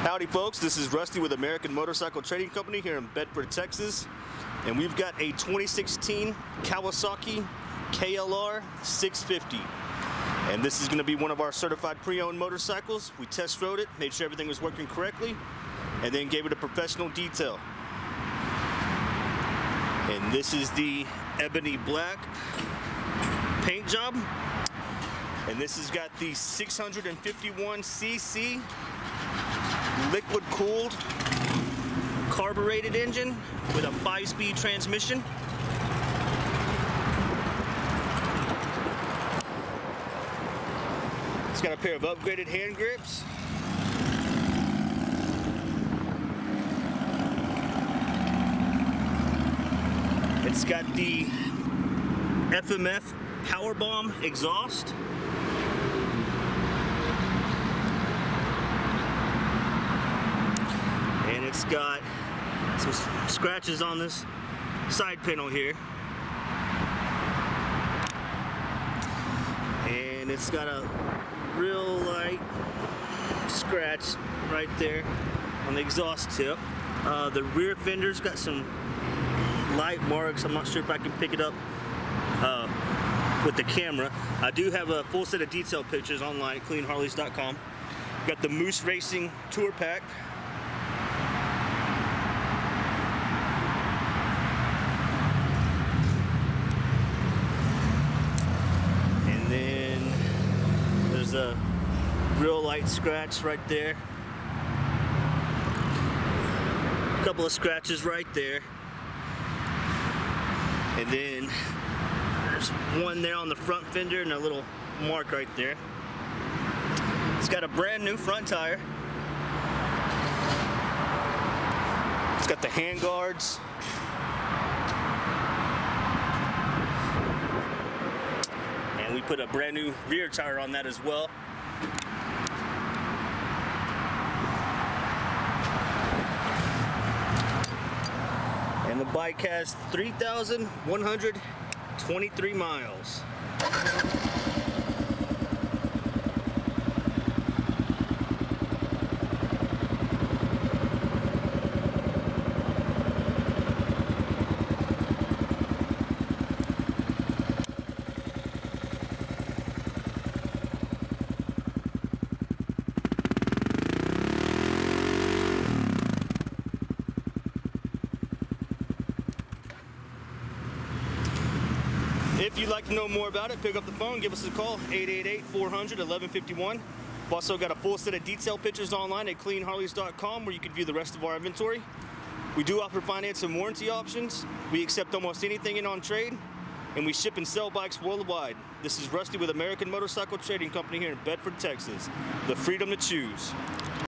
Howdy folks, this is Rusty with American Motorcycle Trading Company here in Bedford, Texas. And we've got a 2016 Kawasaki KLR 650. And this is gonna be one of our certified pre-owned motorcycles. We test rode it, made sure everything was working correctly, and then gave it a professional detail. And this is the ebony black paint job. And this has got the 651cc liquid cooled carbureted engine with a five speed transmission. It's got a pair of upgraded hand grips. It's got the FMF Powerbomb exhaust. And it's got some scratches on this side panel here. And it's got a real light scratch right there on the exhaust tip. Uh, the rear fender's got some light marks. I'm not sure if I can pick it up uh, with the camera. I do have a full set of detail pictures online at cleanharleys.com. Got the Moose Racing Tour Pack. And then there's a real light scratch right there. A couple of scratches right there. And then there's one there on the front fender and a little mark right there. It's got a brand new front tire. It's got the hand guards. And we put a brand new rear tire on that as well. And the bike has 3,123 miles. If you'd like to know more about it, pick up the phone, give us a call, 888-400-1151. We've also got a full set of detail pictures online at cleanharleys.com where you can view the rest of our inventory. We do offer finance and warranty options. We accept almost anything in on trade, and we ship and sell bikes worldwide. This is Rusty with American Motorcycle Trading Company here in Bedford, Texas. The freedom to choose.